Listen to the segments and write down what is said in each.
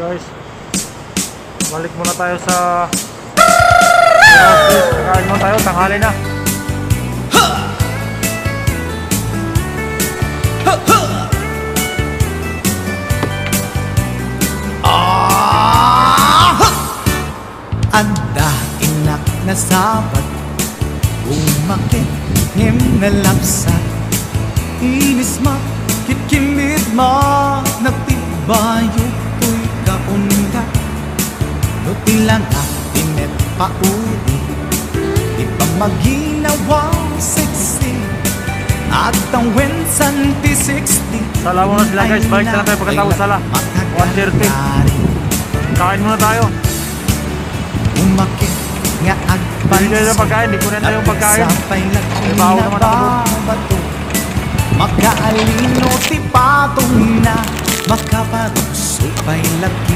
guys. Balik muna tayo sa kakain muna tayo tanghali na. Anda inak na sabat. Umakit him na lapsat. Inis ma kikinit ma Nagtibayo tila na tinet pauli Di pa maginawang sexy At ang wensan ti 60 Sala muna sila, guys. Balik na lang tayo pagkatapos sala. 1:30. kain muna tayo Umakit nga agpan Bili na ng pagkain, di ko na na yung pagkain. May baho na naman ako. babato Magkaalino ti patong na Makapatok supay laki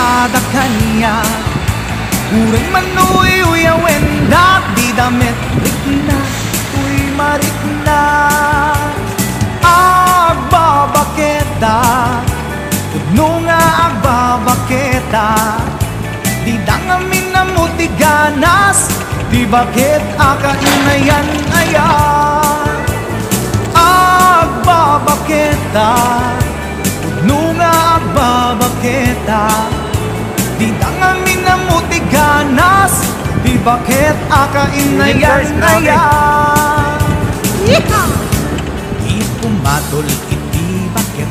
kunada kanya. Uray manuy uyawen dat di damit rikna Uy marikna. Agbabaketa Tudno nga agbabaketa. Di dangamin na mutiganas Di bakit akainayan ayan Agbabaketa Tudno nga agbabaketa Bakit akainayan guys, grabe. ayan Di pumatol iti bakit?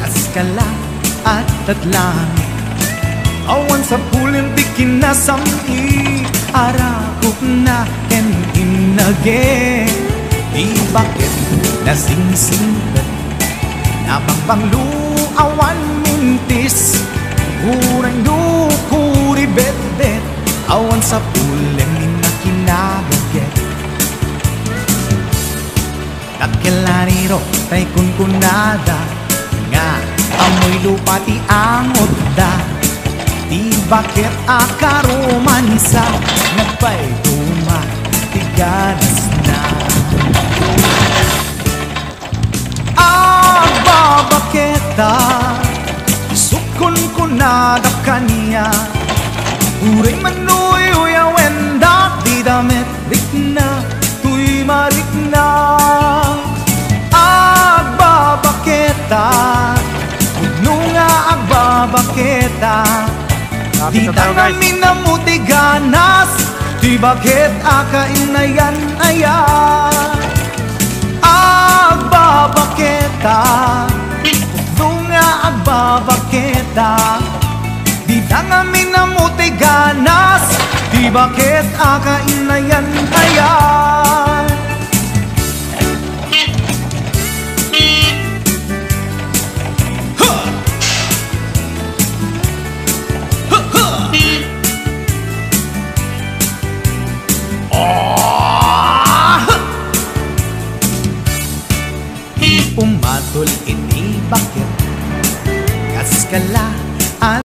Kaskala at tatlangit Awan sa pulim di kinasami Arakok na ken inage. Di bakit nasingsingat Nabangbang luawan mintis Awan sa pulim ni na kinagaget Kakilaniro tay kunkunada. Nga amoy lupa ti angot da. Di bakit akaromansa Nagpay tuma ti ganas na. Agbabaketa Sukon ko na da kanya Uray manuy Di Lapit na tayo guys namin namuti ganas Di bakit akainayan ayan. Agbabaketa Udno nga agbabaketa Di namin namuti ganas? Di bakit akainayan ayan Pumatol iti bakit Kaskala